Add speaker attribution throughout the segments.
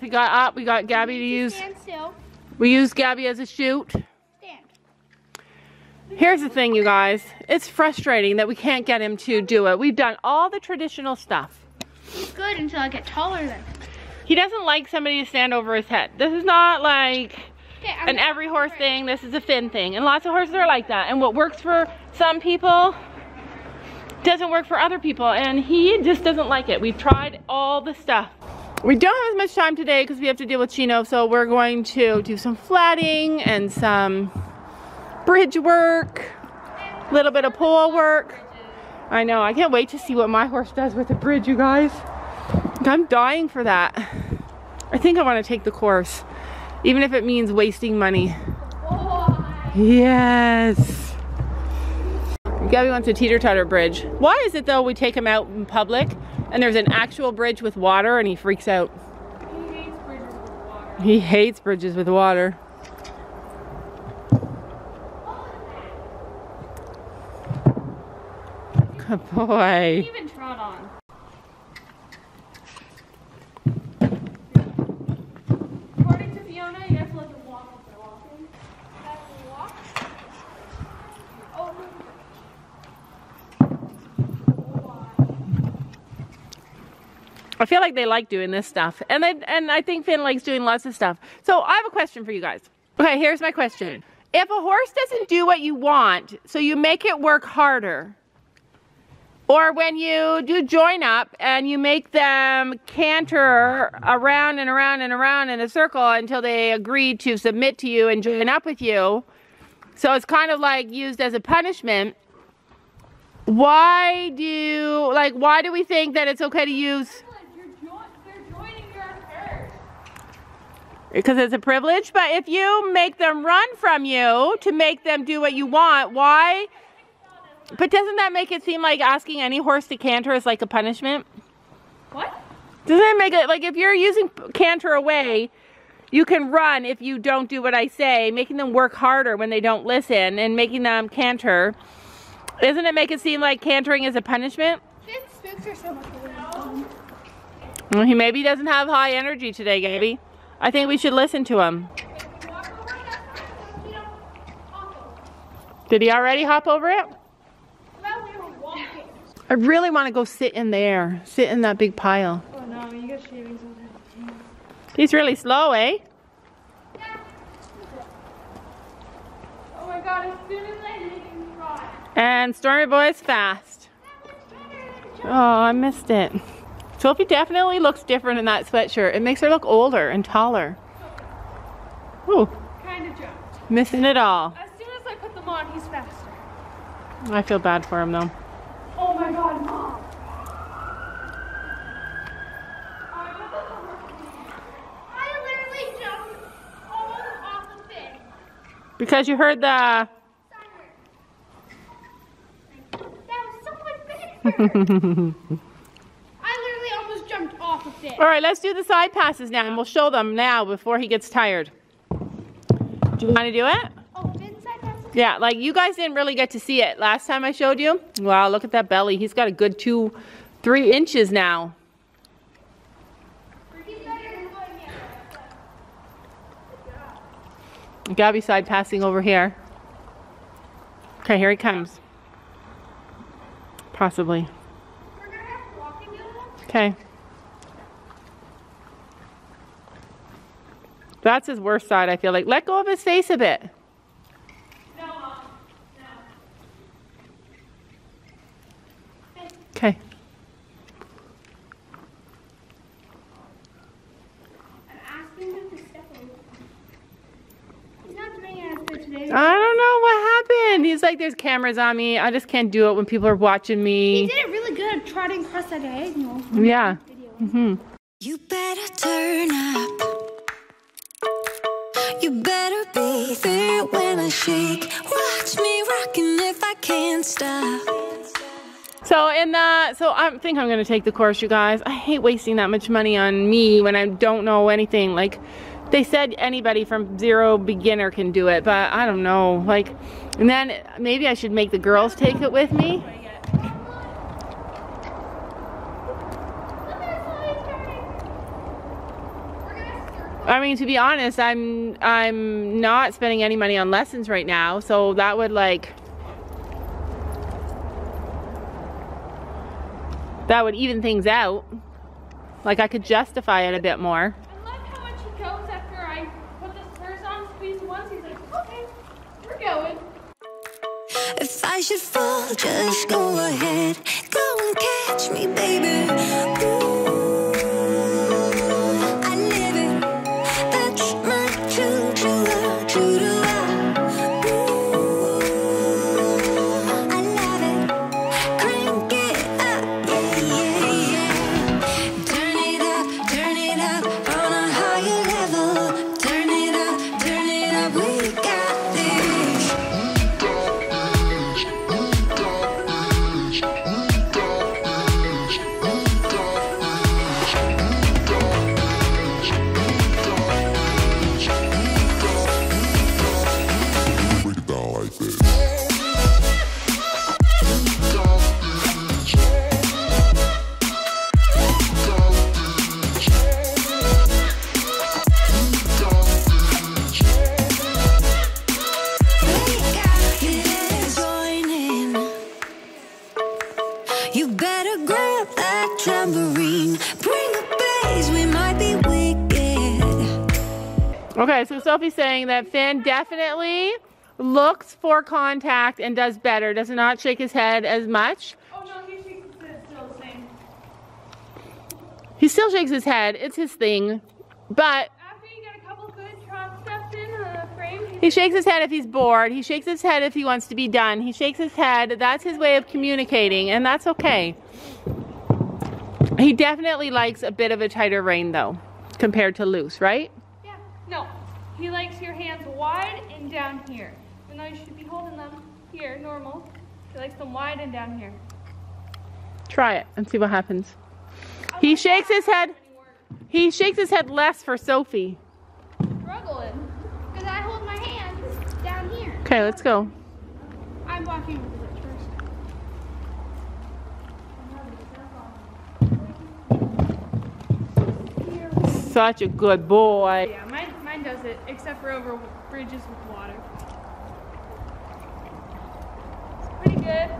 Speaker 1: Sophie got up. We got Gabby to use.
Speaker 2: Stand still.
Speaker 1: We used Gabby as a chute.
Speaker 2: Stand.
Speaker 1: Here's the thing, you guys. It's frustrating that we can't get him to do it. We've done all the traditional stuff.
Speaker 2: It's good until I get taller then.
Speaker 1: He doesn't like somebody to stand over his head. This is not like
Speaker 2: Okay,
Speaker 1: an every horse thing. This is a Finn thing. And lots of horses are like that. And what works for some people doesn't work for other people. And he just doesn't like it. We've tried all the stuff. We don't have as much time today because we have to deal with Chino. So we're going to do some flatting and some bridge work, a little bit of pole work. I know. I can't wait to see what my horse does with the bridge, you guys. I'm dying for that. I think I want to take the course, even if it means wasting money. Yes. Gabby wants a teeter-totter bridge. Why is it though we take him out in public and there's an actual bridge with water and he freaks out? He hates bridges with water. Good boy.
Speaker 2: even trot on.
Speaker 3: According to Fiona, you have to let them walk if they're walking.
Speaker 1: I feel like they like doing this stuff. And they, and I think Finn likes doing lots of stuff. So I have a question for you guys. Okay, here's my question. If a horse doesn't do what you want, so you make it work harder, or when you do join up and you make them canter around and around and around in a circle until they agree to submit to you and join up with you, so it's kind of like used as a punishment, why do, like, why do we think that it's okay to use because it's a privilege. But if you make them run from you to make them do what you want, why? But doesn't that make it seem like asking any horse to canter is like a punishment?
Speaker 2: What?
Speaker 1: Doesn't it make it like if you're using canter away, you can run if you don't do what I say, making them work harder when they don't listen and making them canter. Doesn't it make it seem like cantering is a punishment?
Speaker 2: Finn's spooks are so much.
Speaker 1: Well, he maybe doesn't have high energy today, Gabby. I think we should listen to him. Did he already hop over it?
Speaker 2: Well, we were walking.
Speaker 1: I really want to go sit in there, sit in that big pile.
Speaker 3: Oh no, you got shavings on.
Speaker 1: He's really slow, eh?
Speaker 3: Oh my god, as soon as I hit him.
Speaker 1: And Stormy Boy's fast. Oh, I missed it. Sophie definitely looks different in that sweatshirt. It makes her look older and taller. Ooh,
Speaker 3: Kind of jumped.
Speaker 1: missing it all.
Speaker 3: As soon as I put them on, he's faster.
Speaker 1: I feel bad for him though.
Speaker 3: Oh my god, mom.
Speaker 2: I literally jumped almost off the Finn.
Speaker 1: Because you heard the...
Speaker 2: That was so much better. I literally almost jumped off of Finn.
Speaker 1: All right, let's do the side passes now and we'll show them now before he gets tired. Do you want to do it?
Speaker 2: Oh, Finn side passes?
Speaker 1: Yeah, like you guys didn't really get to see it last time I showed you. Wow, look at that belly. He's got a good two, three inches now.
Speaker 2: He's better than going the
Speaker 1: Gabby side passing over here. Okay, here he comes. Possibly.
Speaker 2: We're gonna have to walk into them.
Speaker 1: Okay. That's his worst side, I feel like. Let go of his face a bit.
Speaker 3: No, mom.
Speaker 1: Okay.
Speaker 2: I'm asking him to step over. He's not doing it as good today.
Speaker 1: I don't know what happened. He's like, there's cameras on me. I just can't do it when people are watching me.
Speaker 2: He did it really good trotting across that diagonal.
Speaker 1: Yeah.
Speaker 2: Video.
Speaker 1: hmm
Speaker 4: You better turn up. You better be there when I shake. Watch me rocking if I can't stop.
Speaker 1: So in the, so I think I'm gonna take the course, you guys. I hate wasting that much money on me when I don't know anything. Like, they said anybody from zero beginner can do it, but I don't know. Like, and then maybe I should make the girls take it with me.
Speaker 2: Look at how he's turning. We're
Speaker 1: I mean, to be honest, I'm I'm not spending any money on lessons right now, so that would like that would even things out. Like I could justify it a bit more.
Speaker 3: I love how much he goes after I put the spurs on, squeeze once. He's like, okay, we're going.
Speaker 4: If I should fall, just go ahead. Go and catch me, baby.
Speaker 1: Okay, so Sophie's saying that Finn definitely looks for contact and does better. Does not shake his head as much.
Speaker 3: Oh no, he shakes his head still the same.
Speaker 1: He still shakes his head. It's his thing. But
Speaker 3: After you get a couple good trot steps in the frame, he's
Speaker 1: he shakes his head if he's bored. He shakes his head if he wants to be done. He shakes his head. That's his way of communicating, and that's okay. He definitely likes a bit of a tighter rein, though, compared to loose, right?
Speaker 3: No. He likes your hands wide and down here. Even though you should be holding them here, normal. He likes them wide and down here.
Speaker 1: Try it and see what happens. He shakes his head. He shakes his head less for Sophie.
Speaker 2: Struggling. Because I hold my hands down here.
Speaker 1: Okay, let's go.
Speaker 2: I'm walking with the first.
Speaker 1: Such a good boy.
Speaker 3: Yeah, mine, mine does it, except for over bridges with water. It's pretty good.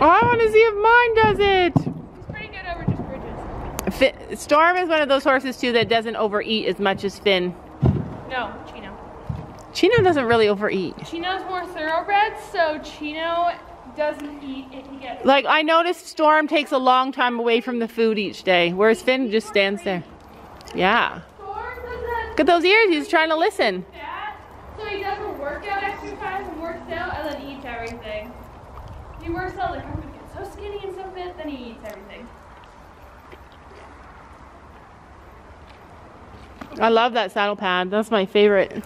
Speaker 1: Oh, I want to see if mine does it.
Speaker 3: It's pretty good over just bridges.
Speaker 1: Storm is one of those horses too that doesn't overeat as much as Finn.
Speaker 3: No, Chino.
Speaker 1: Chino doesn't really overeat.
Speaker 3: Chino's more thoroughbred, so Chino doesn't eat if he gets.
Speaker 1: Like I noticed Storm takes a long time away from the food each day, whereas Finn just stands there. Yeah. Look at those ears, he's trying to listen.
Speaker 3: that, so he does a workout exercise and works out and then eats everything. He works out like I'm gonna get so skinny and so fit, then he eats everything.
Speaker 1: I love that saddle pad. That's my favorite.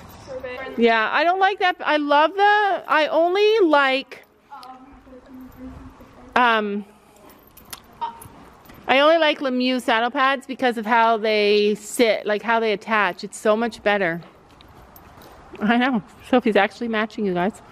Speaker 1: Yeah, I don't like that. I love the, I only like, um, I only like Lemieux saddle pads because of how they sit, like how they attach. It's so much better. I know. Sophie's actually matching you guys.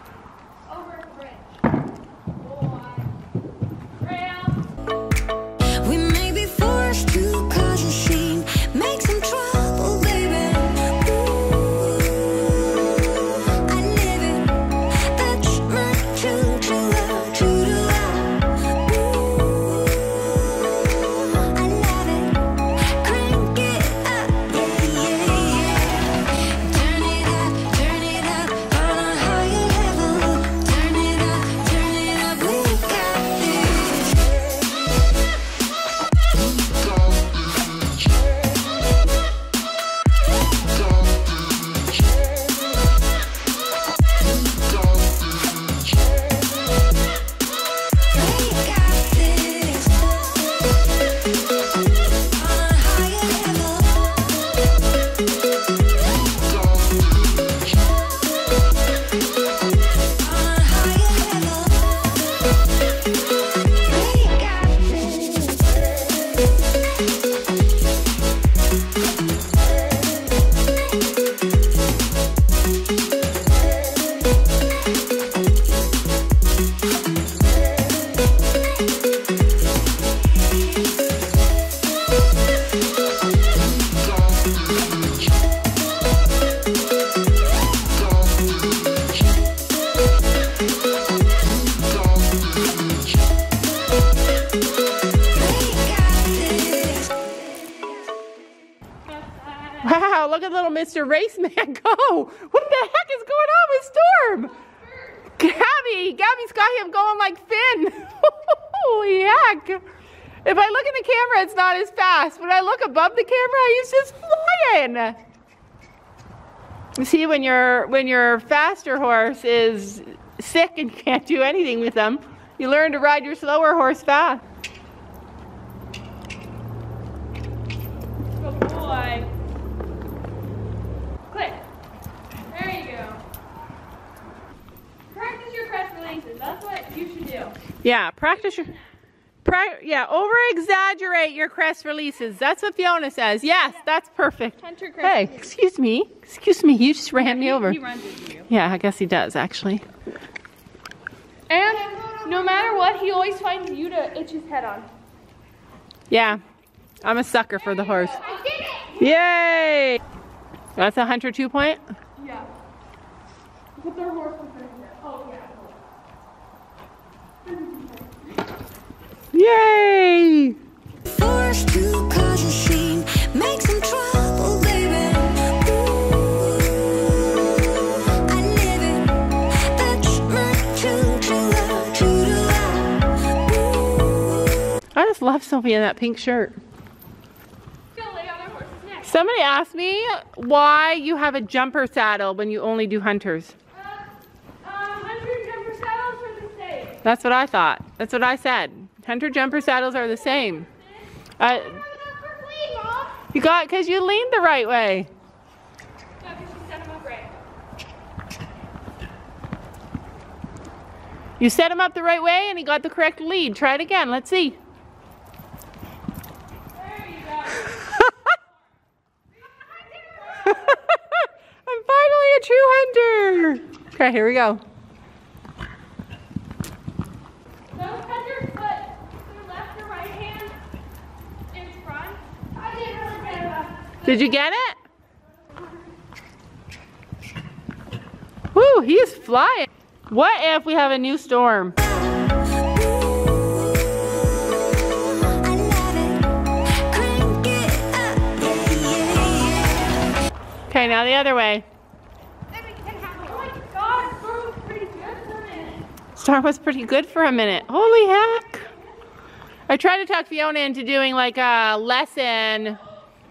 Speaker 1: Raceman go. What the heck is going on with Storm? Gabby, Gabby's got him going like Finn. Holy heck. If I look in the camera, it's not as fast. When I look above the camera, he's just flying. You see, when your when your faster horse is sick and can't do anything with them, you learn to ride your slower horse fast.
Speaker 3: Good boy. Click. There you go. Practice your crest releases. That's what you should do.
Speaker 1: Yeah, practice your. Pra- yeah, over exaggerate your crest releases. That's what Fiona says. Yes, that's perfect.
Speaker 3: Hunter crest.
Speaker 1: Hey, excuse me. Excuse me. You just ran me over.
Speaker 3: He runs into you.
Speaker 1: Yeah, I guess he does actually.
Speaker 3: And no matter what, he always finds you to itch his head on.
Speaker 1: Yeah, I'm a sucker for the horse.
Speaker 2: I did it!
Speaker 1: Yay! That's a hunter two point.
Speaker 3: Yeah. Put their horse in front of you. Oh, yeah.
Speaker 1: Yay!
Speaker 4: Forced to cause a scene, make some trouble, baby. Ooh, I live it. That's my true, true love, true to love. Ooh.
Speaker 1: I just love Sophie in that pink shirt.
Speaker 3: Gonna lay on their horse's neck.
Speaker 1: Somebody asked me why you have a jumper saddle when you only do hunters.
Speaker 3: Uh, uh, hunter jumper saddles are the same.
Speaker 1: That's what I thought. That's what I said. Hunter jumper saddles are the same. Uh, you got because you leaned the right way. You set him up the right way and he got the correct lead. Try it again. Let's see.
Speaker 3: There you go.
Speaker 1: I'm finally a true hunter. Okay, here we go.
Speaker 3: So hunter put their left or right hand in front. I did really bad about
Speaker 1: Did you get it? Woo, he's flying. What if we have a new storm? Okay, now the other way.
Speaker 3: Minute.
Speaker 1: Was pretty good for a minute. Holy heck. I tried to talk Fiona into doing like a lesson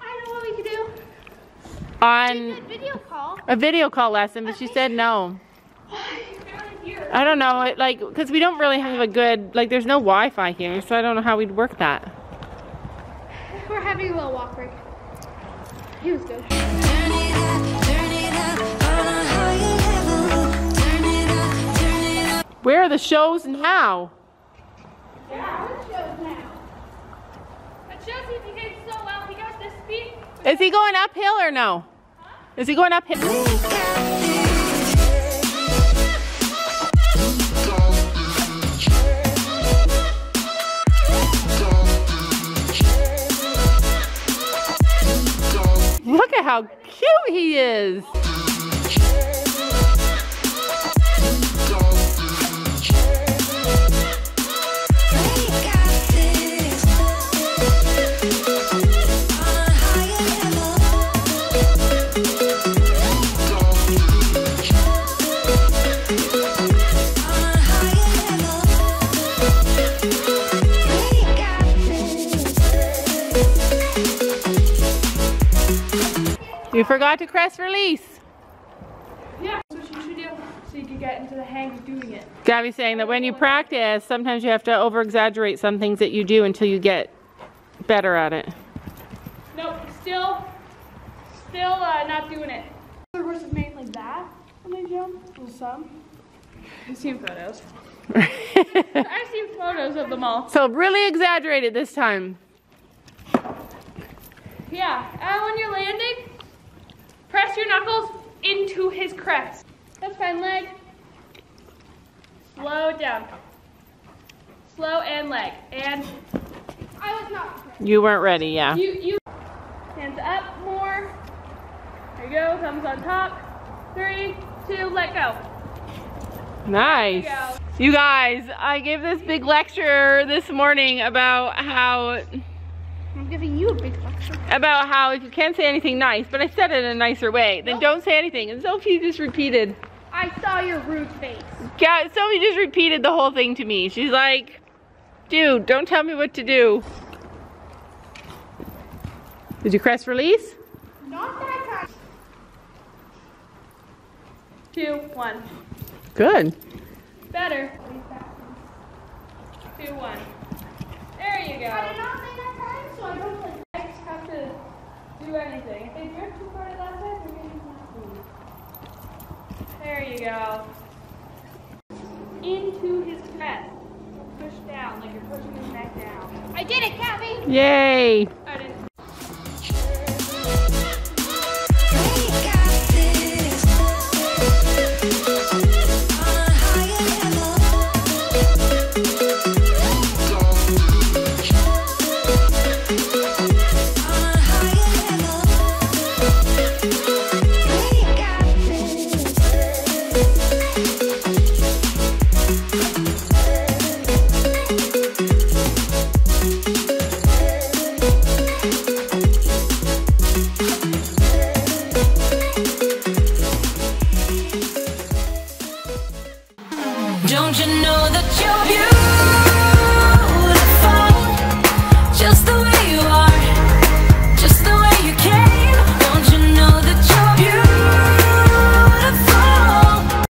Speaker 2: I know what we could do.
Speaker 1: On
Speaker 2: Video call.
Speaker 1: a video call lesson, but she said no. I don't know, it, like, because we don't really have a good, like, there's no Wi-Fi here, so I don't know how we'd work that.
Speaker 2: We're having a little walk break. He was good.
Speaker 4: Turn it up, turn it up on a higher level. Turn it up, turn it up.
Speaker 1: Where are the shows now?
Speaker 3: Yeah, shows now. It shows he behaved so well. He got this speed.
Speaker 1: Is he going uphill or no? Is he going
Speaker 4: up.
Speaker 1: Look at how cute he is. You forgot to crest release.
Speaker 3: Yeah, that's what you should do so you can get into the hang of doing it.
Speaker 1: Gabby's saying that when you practice, sometimes you have to over-exaggerate some things that you do until you get better at it.
Speaker 3: Nope, still, still uh, not doing it. The horse is made like that when they jump. Well, some. I've seen photos. I've seen photos of them all.
Speaker 1: so really exaggerated this time.
Speaker 3: Yeah, and when you're landing, press your knuckles into his crest. That's fine, leg. Slow down. Slow and leg. And
Speaker 2: I was not.
Speaker 1: You weren't ready, yeah.
Speaker 3: you, you, hands up more. There you go, thumbs on top. Three, two, let go.
Speaker 1: Nice.
Speaker 3: Go.
Speaker 1: You guys, I gave this big lecture this morning about how
Speaker 2: I'm giving you a big lecture.
Speaker 1: about how if you can't say anything nice, but I said it in a nicer way, then don't say anything. And Sophie just repeated.
Speaker 2: I saw your rude face.
Speaker 1: Yeah, Sophie just repeated the whole thing to me. She's like, dude, don't tell me what to do. Did you crest release?
Speaker 2: Not that time.
Speaker 3: Two, one.
Speaker 1: Good.
Speaker 3: Better. Two, one. There you
Speaker 2: I did
Speaker 3: go.
Speaker 2: not say that time, so I don't like.
Speaker 3: I just have to do anything. If they drift too far to that side, they're gonna move. There you go. Into his chest. Push down, like you're pushing his neck down.
Speaker 2: I did it, Kathy.
Speaker 1: Yay.